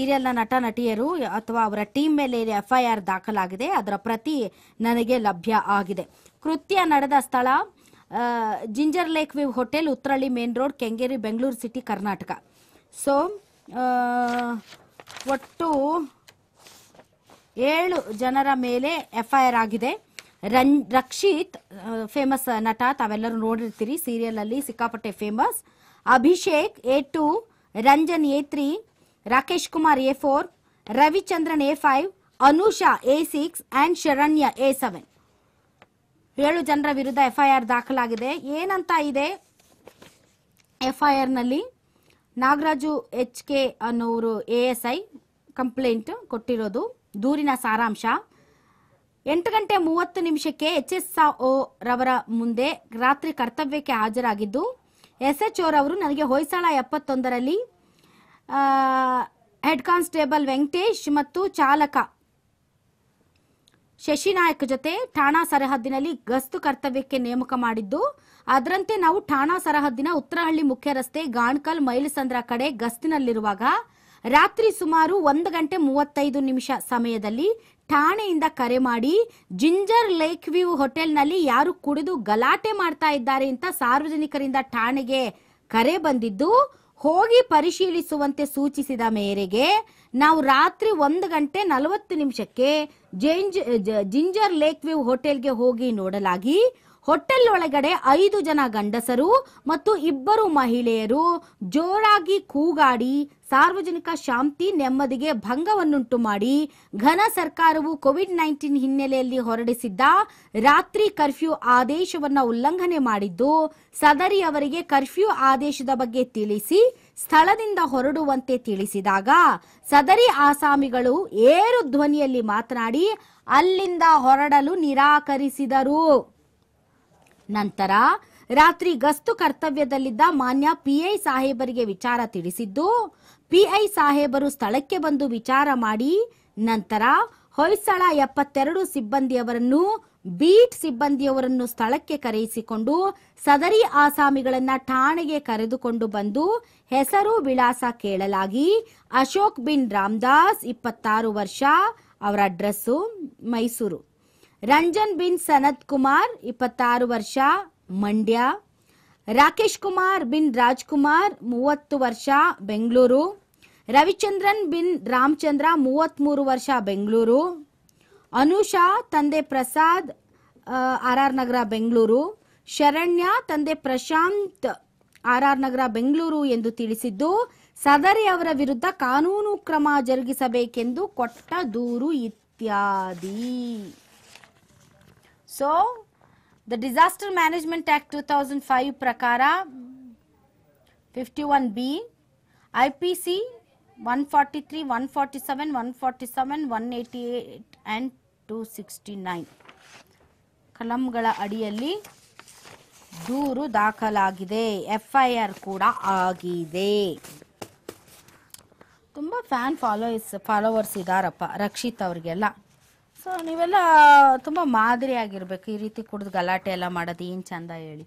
ಸೀರಿಯಲ್ನ ನಟ ನಟಿಯರು ಅಥವಾ ಅವರ ಟೀಮ್ ಮೇಲೆ ಎಫ್ಐಆರ್ ದಾಖಲಾಗಿದೆ. ಅದರ ಪ್ರತಿ ನನಗೆ ಲಭ್ಯ ಆಗಿದೆ. ಕೃತ್ಯ ನಡೆದ ಸ್ಥಳ Ginger Lake View Hotel Uttarahalli main road, Kengeri, Bengaluru city, Karnataka. So ಒಟ್ಟು ಏಳು ಜನರ ಮೇಲೆ ಎಫ್ಐಆರ್ ಆಗಿದೆ. ರನ್, ರಕ್ಷಿತ್ ಫೇಮಸ್ ನಟ, ತಾವೆಲ್ಲರೂ ನೋಡಿರ್ತೀರಿ. ಸೀರಿಯಲ್ ಅಲ್ಲಿ ಸಿಕ್ಕಾಪಟ್ಟೆ famous Abhishek, A two, Ranjan, A three Rakesh Kumar A four, Ravichandran A five, Anusha A six and Sharanya A seven. ಏಳು ಜನರ ವಿರುದ್ಧ ಎಫ್ಐಆರ್ ದಾಖಲಾಗಿದೆ. ಏನಂತ ಇದೆ? ಎಫ್ಐಆರ್ನಲ್ಲಿ ನಾಗರಾಜು ಎಚ್ ಕೆ ಅನ್ನೋರು ಎ ಎಸ್ ಐ ಕಂಪ್ಲೇಂಟ್ ಕೊಟ್ಟಿರೋದು. ದೂರಿನ ಸಾರಾಂಶ. ಎಂಟು ಗಂಟೆ ಮೂವತ್ತು ನಿಮಿಷಕ್ಕೆ ಎಚ್ ಎಸ್ ಒ ರವರ ಮುಂದೆ ರಾತ್ರಿ ಕರ್ತವ್ಯಕ್ಕೆ ಹಾಜರಾಗಿದ್ದು. ಎಸ್ ಎಚ್ ರವರು ನನಗೆ ಹೊಯ್ಸಳ ಎಪ್ಪತ್ತೊಂದರಲ್ಲಿ ಹೆಡ್ ಕಾನ್ಸ್ಟೇಬಲ್ ವೆಂಕಟೇಶ್ ಮತ್ತು ಚಾಲಕ ಶಶಿನಾಯಕ್ ಜೊತೆ ಠಾಣಾ ಸರಹದ್ದಿನಲ್ಲಿ ಗಸ್ತು ಕರ್ತವ್ಯಕ್ಕೆ ನೇಮಕ ಮಾಡಿದ್ದು. ಅದರಂತೆ ನಾವು ಠಾಣಾ ಸರಹದ್ದಿನ ಉತ್ತರಹಳ್ಳಿ ಮುಖ್ಯ ರಸ್ತೆ ಗಾಣ್ಕಲ್ ಮೈಲಸಂದ್ರ ಕಡೆ ಗಸ್ತಿನಲ್ಲಿರುವಾಗ ರಾತ್ರಿ ಸುಮಾರು ಒಂದು ಗಂಟೆ ಮೂವತ್ತೈದು ನಿಮಿಷ ಸಮಯದಲ್ಲಿ ಠಾಣೆಯಿಂದ ಕರೆ ಮಾಡಿ ಜಿಂಜರ್ ಲೇಕ್ ವ್ಯೂ ಹೋಟೆಲ್ನಲ್ಲಿ ಯಾರು ಕುಡಿದು ಗಲಾಟೆ ಮಾಡ್ತಾ ಇದ್ದಾರೆ ಅಂತ ಸಾರ್ವಜನಿಕರಿಂದ ಠಾಣೆಗೆ ಕರೆ ಬಂದಿದ್ದು. ಹೋಗಿ ಪರಿಶೀಲಿಸುವಂತೆ ಸೂಚಿಸಿದ ಮೇರೆಗೆ ನಾವು ರಾತ್ರಿ ಒಂದು ಗಂಟೆ ನಲವತ್ತು ನಿಮಿಷಕ್ಕೆ ಜಿಂಜರ್ ಲೇಕ್ ವ್ಯೂ ಹೋಟೆಲ್ಗೆ ಹೋಗಿ ನೋಡಲಾಗಿ ಹೋಟೆಲ್ ಒಳಗಡೆ ಐದು ಜನ ಗಂಡಸರು ಮತ್ತು ಇಬ್ಬರು ಮಹಿಳೆಯರು ಜೋರಾಗಿ ಕೂಗಾಡಿ ಸಾರ್ವಜನಿಕ ಶಾಂತಿ ನೆಮ್ಮದಿಗೆ ಭಂಗವನ್ನುಂಟು ಮಾಡಿ ಘನ ಸರ್ಕಾರವು ಕೋವಿಡ್ ನೈನ್ಟೀನ್ ಹಿನ್ನೆಲೆಯಲ್ಲಿ ಹೊರಡಿಸಿದ್ದ ರಾತ್ರಿ ಕರ್ಫ್ಯೂ ಆದೇಶವನ್ನು ಉಲ್ಲಂಘನೆ ಮಾಡಿದ್ದು, ಸದರಿ ಅವರಿಗೆ ಕರ್ಫ್ಯೂ ಆದೇಶದ ಬಗ್ಗೆ ತಿಳಿಸಿ ಸ್ಥಳದಿಂದ ಹೊರಡುವಂತೆ ತಿಳಿಸಿದಾಗ ಸದರಿ ಆಸಾಮಿಗಳು ಏರು ಧ್ವನಿಯಲ್ಲಿ ಮಾತನಾಡಿ ಅಲ್ಲಿಂದ ಹೊರಡಲು ನಿರಾಕರಿಸಿದರು. ನಂತರ ರಾತ್ರಿ ಗಸ್ತು ಕರ್ತವ್ಯದಲ್ಲಿದ್ದ ಮಾನ್ಯ ಪಿಐ ಸಾಹೇಬರಿಗೆ ವಿಚಾರ ತಿಳಿಸಿದ್ದು, ಪಿಐ ಸಾಹೇಬರು ಸ್ಥಳಕ್ಕೆ ಬಂದು ವಿಚಾರ ಮಾಡಿ, ನಂತರ ಹೊಯ್ಸಳ ಎಪ್ಪತ್ತೆರಡು ಸಿಬ್ಬಂದಿಯವರನ್ನು, ಬೀಟ್ ಸಿಬ್ಬಂದಿಯವರನ್ನು ಸ್ಥಳಕ್ಕೆ ಕರೆಯಿಸಿಕೊಂಡು ಸದರಿ ಆಸಾಮಿಗಳನ್ನ ಠಾಣೆಗೆ ಕರೆದುಕೊಂಡು ಬಂದು ಹೆಸರು ವಿಳಾಸ ಕೇಳಲಾಗಿ ಅಶೋಕ್ ಬಿನ್ ರಾಮದಾಸ್ ಇಪ್ಪತ್ತಾರು ವರ್ಷ, ಅವರ ಅಡ್ರೆಸ್ಸು ಮೈಸೂರು. ರಂಜನ್ ಬಿನ್ ಸನತ್ ಕುಮಾರ್, ಇಪ್ಪತ್ತಾರು ವರ್ಷ, ಮಂಡ್ಯ. ರಾಕೇಶ್ ಕುಮಾರ್ ಬಿನ್ ರಾಜ್ಕುಮಾರ್, ಮೂವತ್ತು ವರ್ಷ, ಬೆಂಗಳೂರು. ರವಿಚಂದ್ರನ್ ಬಿನ್ ರಾಮಚಂದ್ರ ಮೂವತ್ತ್ಮೂರು ವರ್ಷ, ಬೆಂಗಳೂರು. ಅನುಷಾ, ತಂದೆ ಪ್ರಸಾದ್ ಆರ್ ಆರ್ ನಗರ, ಬೆಂಗಳೂರು. ಶರಣ್ಯ, ತಂದೆ ಪ್ರಶಾಂತ್, ಆರ್ ಆರ್ ನಗರ, ಬೆಂಗಳೂರು ಎಂದು ತಿಳಿಸಿದ್ದು, ಸದರಿ ಅವರ ವಿರುದ್ಧ ಕಾನೂನು ಕ್ರಮ ಜರುಗಿಸಬೇಕೆಂದು ಕೊಟ್ಟ ದೂರು ಇತ್ಯಾದಿ. So the disaster management act two thousand five ಪ್ರಕಾರ fifty one B I P C one forty three one forty seven one forty seven one eighty eight and two sixty nine ಕಲಂಗಳ ಅಡಿಯಲ್ಲಿ ದೂರು ದಾಖಲಾಗಿದೆ. ಎಫ್ ಐ ಆರ್ ಕೂಡ ಆಗಿದೆ. ತುಂಬ fan followers followers ಇದ್ದಾರಪ್ಪ ರಕ್ಷಿತ್ ಅವ್ರಿಗೆಲ್ಲ. So ನೀವೆಲ್ಲ ತುಂಬ ಮಾದರಿಯಾಗಿರ್ಬೇಕು. ಈ ರೀತಿ ಕುಡಿದು ಗಲಾಟೆ ಎಲ್ಲ ಮಾಡೋದು ಏನು ಚಂದ ಹೇಳಿ.